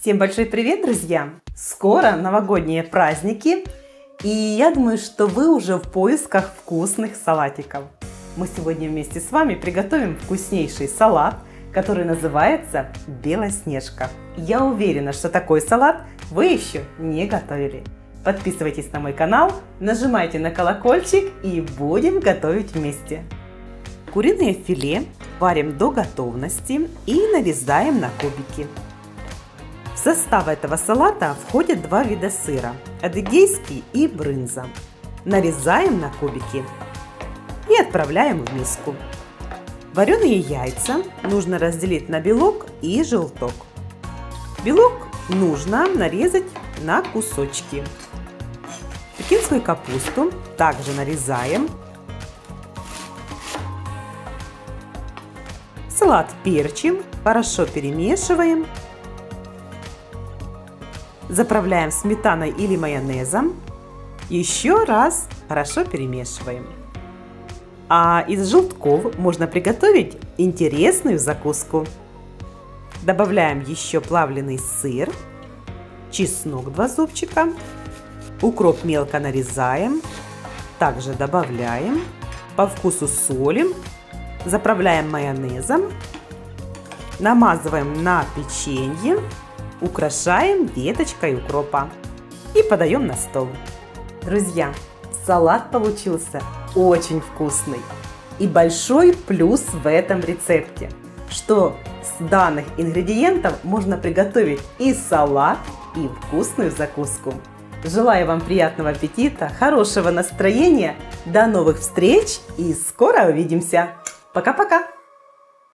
Всем большой привет, друзья! Скоро новогодние праздники, и я думаю, что вы уже в поисках вкусных салатиков. Мы сегодня вместе с вами приготовим вкуснейший салат, который называется Белоснежка. Я уверена, что такой салат вы еще не готовили. Подписывайтесь на мой канал, нажимайте на колокольчик и будем готовить вместе. Куриное филе варим до готовности и нарезаем на кубики. Состав этого салата входят два вида сыра – адыгейский и брынза. Нарезаем на кубики и отправляем в миску. Вареные яйца нужно разделить на белок и желток. Белок нужно нарезать на кусочки. Пекинскую капусту также нарезаем Салат перчим, хорошо перемешиваем. Заправляем сметаной или майонезом. Еще раз хорошо перемешиваем. А из желтков можно приготовить интересную закуску. Добавляем еще плавленый сыр, чеснок 2 зубчика, укроп мелко нарезаем, также добавляем, по вкусу солим Заправляем майонезом, намазываем на печенье, украшаем веточкой укропа и подаем на стол. Друзья, салат получился очень вкусный. И большой плюс в этом рецепте, что с данных ингредиентов можно приготовить и салат, и вкусную закуску. Желаю вам приятного аппетита, хорошего настроения, до новых встреч и скоро увидимся! Пока-пока!